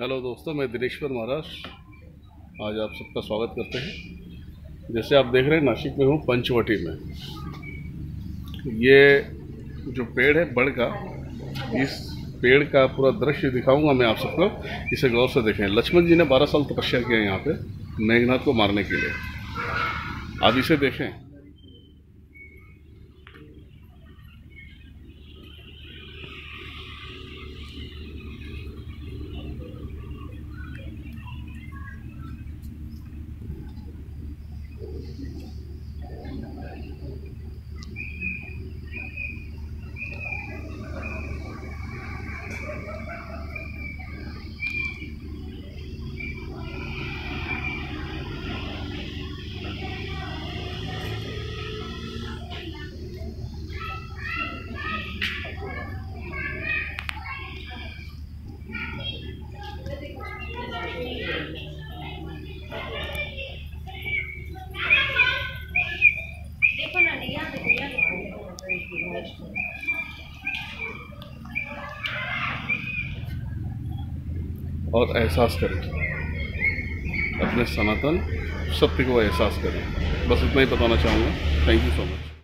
Hello दोस्तों, मैं दिनेश्वर महाराज। आज आप सबका स्वागत करते हैं। जैसे आप देख रहे हैं नासिक में हूँ, पंचवटी में। ये जो पेड़ है, बड़ का, इस पेड़ का पूरा दृश्य दिखाऊँगा मैं आप सबको। इसे गौर से देखें। लक्ष्मण जी ने 12 साल तपस्या किया यहाँ पे, मेघनाथ को मारने के लिए। आप इसे देखें देखो ना नहीं यहाँ देखो यहाँ देखो और एहसास करें। अपने सनातन सत्य को एहसास करें। बस इतना ही बताना चाहूँगा। Thank you so much